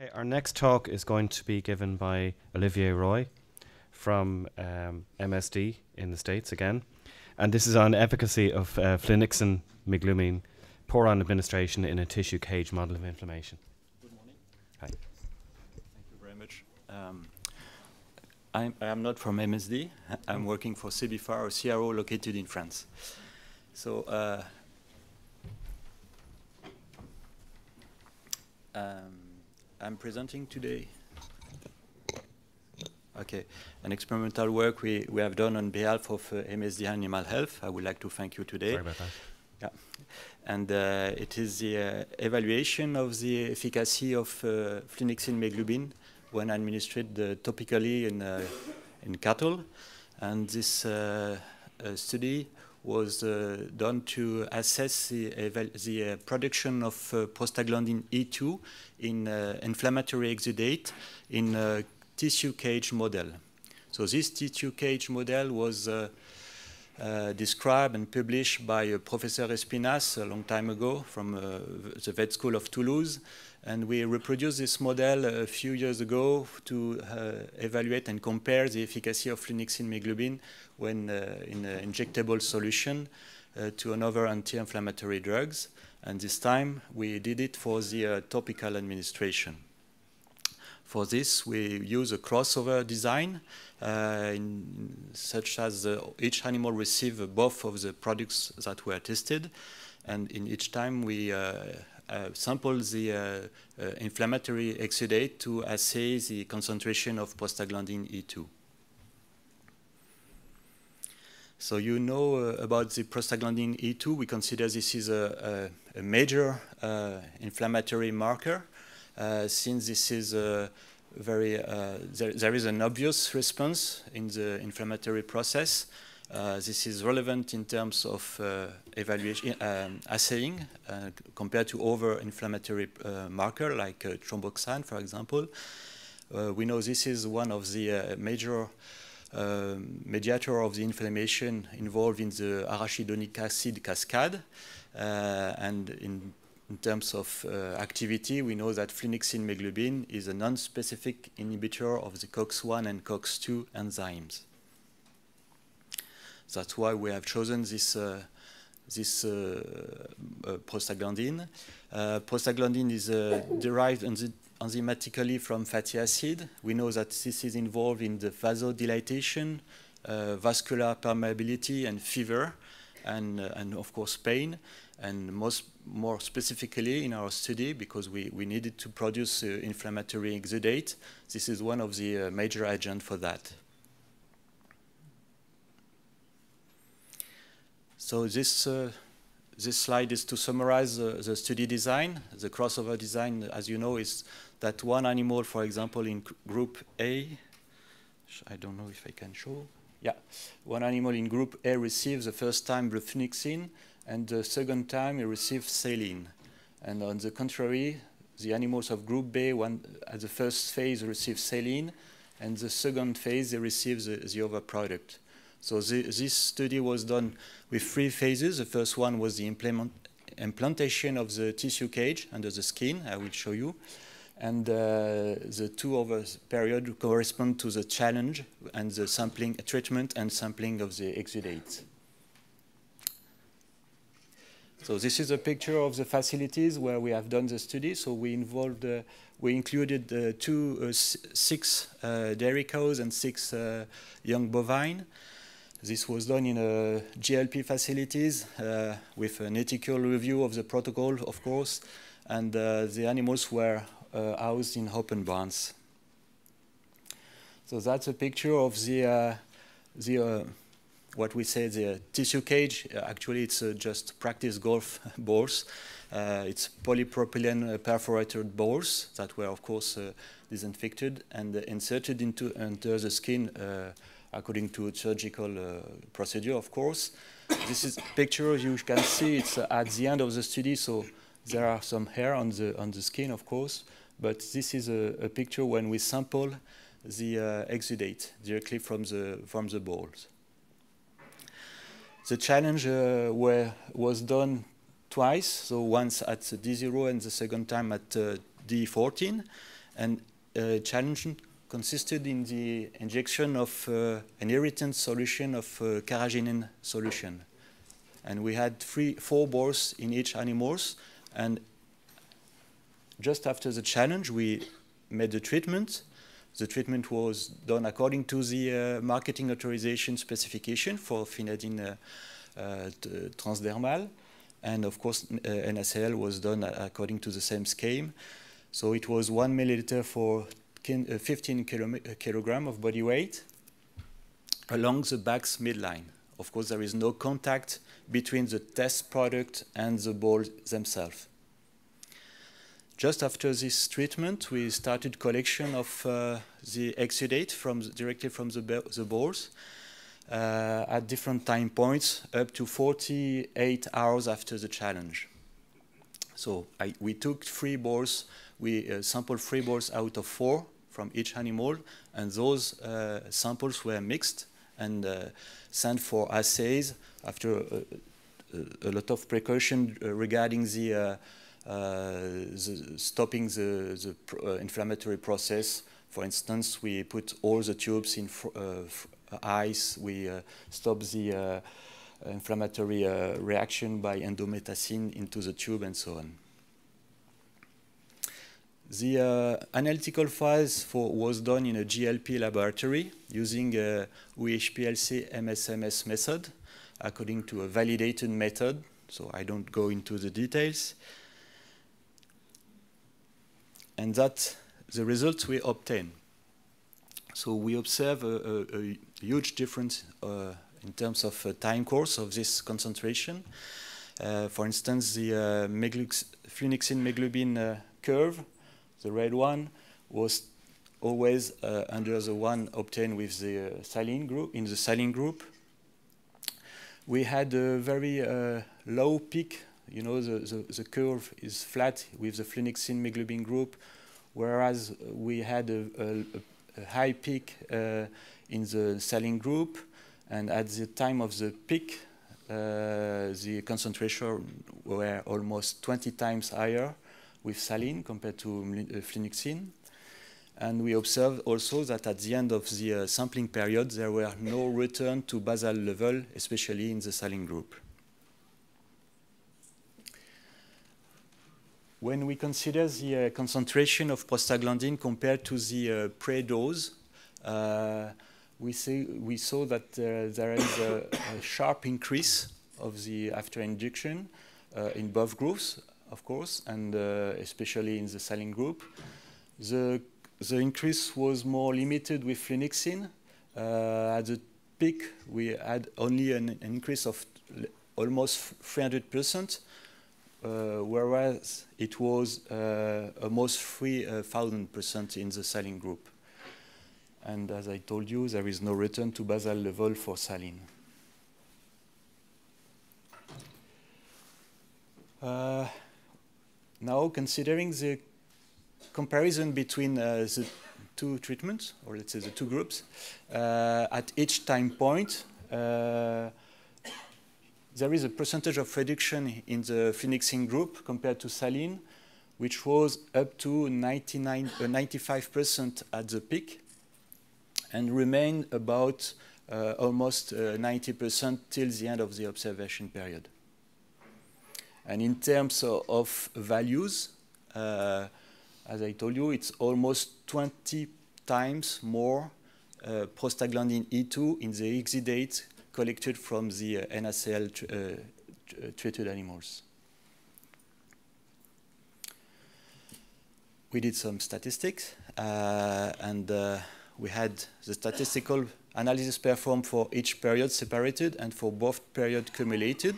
Okay, our next talk is going to be given by Olivier Roy from um, MSD in the States again. And this is on efficacy of uh, flunixin meglumine pour-on administration in a tissue cage model of inflammation. Good morning. Hi. Thank you very much. Um, I'm, I'm not from MSD. I'm working for CEBIPHAR, a CRO located in France. So uh, um, I'm presenting today Okay, an experimental work we, we have done on behalf of uh, MSD Animal Health. I would like to thank you today. Sorry about that. Yeah, and uh, it is the uh, evaluation of the efficacy of uh, flunixin meglumine when administered uh, topically in, uh, in cattle. And this uh, uh, study was uh, done to assess the, the uh, production of uh, prostaglandin E2 in uh, inflammatory exudate in a tissue cage model. So this tissue cage model was uh, described and published by Professor Espinasse a long time ago from the vet school of Toulouse. And we reproduced this model a few years ago to uh, evaluate and compare the efficacy of flunixin meglumine when uh, in an injectable solution uh, to another anti-inflammatory drugs. And this time we did it for the topical administration. For this, we use a crossover design, uh, in, such as uh, each animal receives both of the products that were tested, and in each time we uh, uh sample the uh, uh, inflammatory exudate to assay the concentration of prostaglandin E2. So you know uh, about the prostaglandin E2. We consider this is a, a, a major uh, inflammatory marker uh, since this is a very, uh, there, there is an obvious response in the inflammatory process. Uh, this is relevant in terms of uh, evaluation, um, assaying compared to other inflammatory marker like thromboxane, for example. we know this is one of the major uh, mediator of the inflammation involved in the arachidonic acid cascade. Uh, and in in terms of uh, activity, we know that flunixin meglumine is a non-specific inhibitor of the COX-1 and COX-2 enzymes. That's why we have chosen this, uh, this uh, uh prostaglandin. Uh, prostaglandin is uh, derived enzymatically from fatty acid. We know that this is involved in the vasodilation, vascular permeability, and fever, and, and of course pain and most, more specifically in our study, because we, we needed to produce uh, inflammatory exudate, this is one of the uh, major agents for that. So this, uh, this slide is to summarize the study design. The crossover design, as you know, is that one animal, for example, in group A, I don't know if I can show. Yeah, one animal in group A receives the first time flunixin, and the second time he receives saline. And on the contrary, the animals of group B, one, at the first phase, receive saline, and the second phase, they receive the, the other product. So the, this study was done with three phases. The first one was the implement, implantation of the tissue cage under the skin, I will show you. And uh, the two other period correspond to the challenge and the sampling, treatment and sampling of the exudates. So this is a picture of the facilities where we have done the study. So we involved, uh, we included uh, two, uh, six uh, dairy cows and six uh, young bovine. This was done in a GLP facilities uh, with an ethical review of the protocol, of course, and the animals were housed in open barns. So that's a picture of the the what we say the tissue cage. Uh, actually, it's uh, just practice golf balls. Uh, it's polypropylene perforated balls that were, of course, disinfected and inserted into under the skin according to surgical procedure, of course. this is picture you can see. It's at the end of the study, so there are some hair on the on the skin, of course. But this is a, a picture when we sample the uh, exudate directly from the from the balls. The challenge uh, were, was done twice, so once at D0 and the second time at uh, D14. And uh, challenge consisted in the injection of uh, an irritant solution of uh, carrageenan solution. And we had three, four bores in each animals. And just after the challenge, we made the treatment. The treatment was done according to the uh, marketing authorization specification for Finadyne uh, uh, transdermal. And of course, uh, NaCl was done according to the same scheme. So it was one milliliter for uh, 15 uh, kilogram of body weight along the back's midline. Of course, there is no contact between the test product and the balls themselves. Just after this treatment, we started collection of uh, the exudate from the, directly from the, the balls uh, at different time points, up to 48 hours after the challenge. So I, we took three balls, we uh, sampled three balls out of four from each animal, and those uh, samples were mixed and uh, sent for assays after a, a lot of precaution uh, regarding the, uh, the stopping the, the pr inflammatory process. For instance, we put all the tubes in ice, we stop the inflammatory reaction by indomethacin into the tube and so on. The uh, analytical files for was done in a GLP laboratory using a UHPLC MSMS method according to a validated method, so I don't go into the details. And that's the results we obtain. So we observe a, a, a huge difference uh, in terms of uh, time course of this concentration. Uh, for instance, the uh, flunixin meglumine uh, curve the red one was always uh, under the one obtained with the uh, saline group, in the saline group. We had a very uh, low peak, you know, the, the, the, curve is flat with the flunixin meglumine group, whereas we had a, a, a high peak uh, in the saline group, and at the time of the peak, uh, the concentration were almost 20 times higher with saline compared to uh, flunixin. And we observed also that at the end of the uh, sampling period, there were no return to basal level, especially in the saline group. When we consider the uh, concentration of prostaglandin compared to the uh, pre-dose, uh, we, we saw that uh, there is a, a, sharp increase of the after injection in both groups, of course, and uh, especially in the saline group. The, the increase was more limited with flunixin. Uh, at the peak, we had only an, increase of almost 300%, uh, whereas it was uh, almost 3,000% in the saline group. And as I told you, there is no return to basal level for saline. Uh, now, considering the comparison between uh, the two treatments, or let's say the two groups, uh, at each time point, uh, there is a percentage of reduction in the flunixin group compared to saline, which was up to 99, 95% uh, at the peak and remained about uh, almost 90% uh, till the end of the observation period. And in terms of, values, uh, as I told you, it's almost 20 times more uh, prostaglandin E2 in the exudate collected from the uh, NaCl tr uh, treated animals. We did some statistics, uh, and uh, we had the statistical analysis performed for each period separated and for both period cumulated.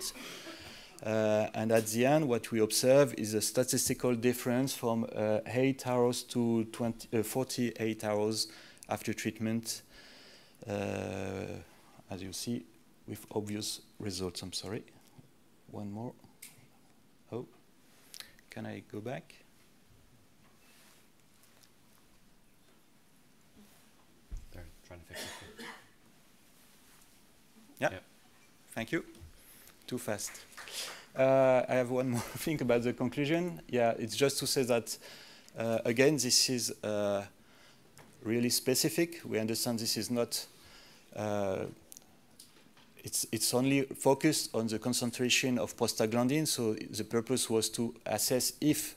Uh, and at the end, what we observe is a statistical difference from uh, 8 hours to 20, uh, 48 hours after treatment, uh, as you see, with obvious results. I'm sorry. One more. Oh, can I go back? They're trying to fix it. Yeah. Yep. Thank you. Too fast. Uh, I have one more thing about the conclusion. Yeah, it's just to say that Uh, again, this is uh, really specific. We understand this is not, uh, it's, it's only focused on the concentration of prostaglandin, so the purpose was to assess if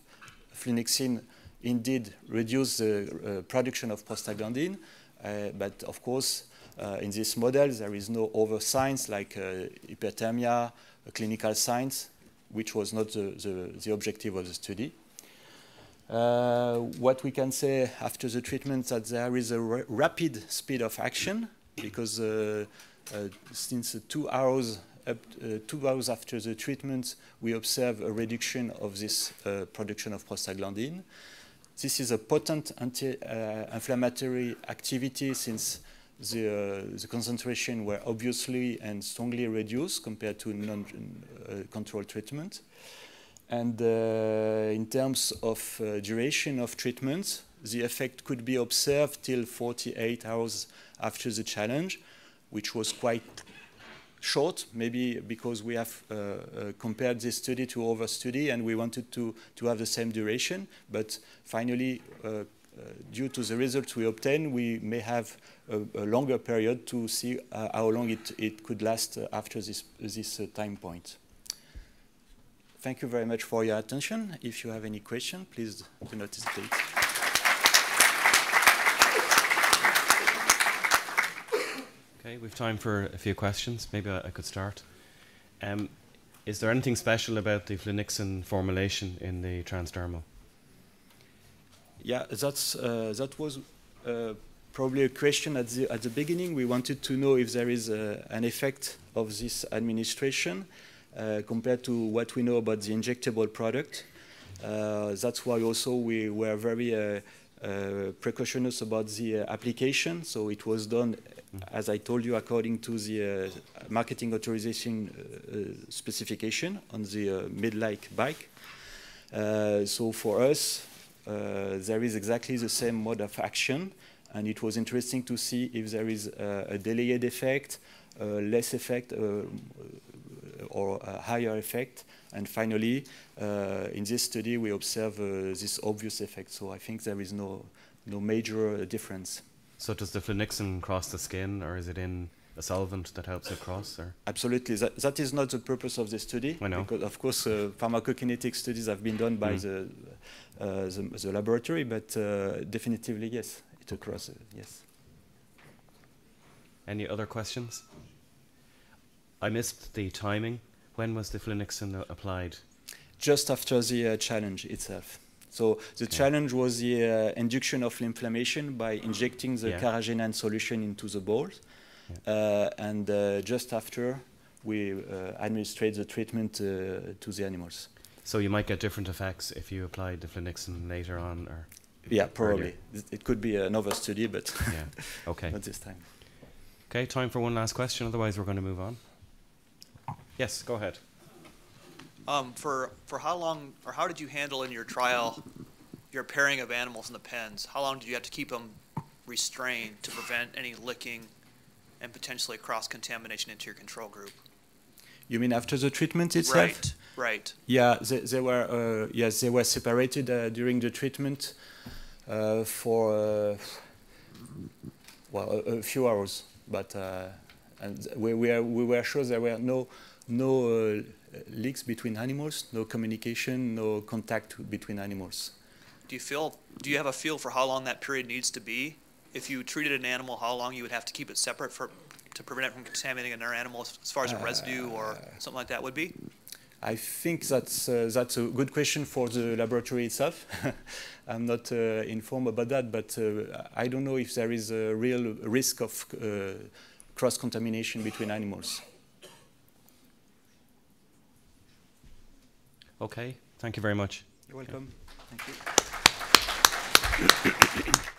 flunixin indeed reduced the uh, production of prostaglandin, uh, but of course, uh, in this model, there is no other signs like uh, hyperthermia, clinical signs, which was not the, the, the objective of the study. Uh, what we can say after the treatment that there is a rapid speed of action because uh, uh, since two hours up, two hours after the treatment we observe a reduction of this production of prostaglandin. This is a potent anti-inflammatory activity since the, uh, the, concentration were obviously and strongly reduced compared to non-controlled uh, treatment. And uh, in terms of duration of treatment, the effect could be observed till 48 hours after the challenge, which was quite short, maybe because we have uh, uh, compared this study to other study and we wanted to, to have the same duration. But finally, uh, Uh, due to the results we obtain, we may have a, a longer period to see uh, how long it, it could last uh, after this, this time point. Thank you very much for your attention. If you have any question, please do not hesitate. Okay, we have time for a few questions. Maybe I, I could start. Um, is there anything special about the flunixin formulation in the transdermal? Yeah, that's, uh, that was uh, probably a question at the, at the beginning. We wanted to know if there is uh, an effect of this administration. Uh, compared to what we know about the injectable product. Uh, that's why also we were very uh, precautious about the application. So it was done, as I told you, according to the marketing authorization specification on the mid-like bike. so for us, there is exactly the same mode of action and it was interesting to see if there is uh, a delayed effect, uh, less effect, uh, or a higher effect. And finally, uh, in this study, we observe uh, this obvious effect. So I think there is no, no major difference. So does the flunixin cross the skin, or is it in a solvent that helps it cross? Or? Absolutely. That, that is not the purpose of the study. I know. Because, of course, uh, pharmacokinetic studies have been done by mm. the, uh, the, the, laboratory, but uh, definitively, yes, it crosses, yes. Any other questions? I missed the timing. When was the flunixin applied? Just after the uh, challenge itself. So the okay. challenge was the uh, induction of inflammation by injecting the yeah. carrageenan solution into the balls. Yeah. Uh, and uh, just after, we uh, administrate the treatment uh, to the animals. So you might get different effects if you applied the flunixin later on, or yeah, probably. Earlier. It could be another study, but yeah, okay, not this time. Okay, time for one last question. Otherwise, we're going to move on. Yes, go ahead. Um, for for how long or how did you handle in your trial your pairing of animals in the pens? How long did you have to keep them restrained to prevent any licking and potentially cross contamination into your control group? You mean after the treatment itself? Right. Right. Yeah, they, they were uh, yes they were separated uh, during the treatment uh, for uh, well a, a, few hours, but uh, and we, we, are, we were sure there were no no uh, leaks between animals, no communication, no contact between animals. Do you feel? Do you have a feel for how long that period needs to be? If you treated an animal, how long you would have to keep it separate for to prevent it from contaminating another animal, as far as a residue or uh, something like that would be? I think that's uh, that's a good question for the laboratory itself. I'm not uh, informed about that, but uh, I don't know if there is a real risk of uh, cross contamination between animals. Okay, thank you very much. You're welcome. Thank you.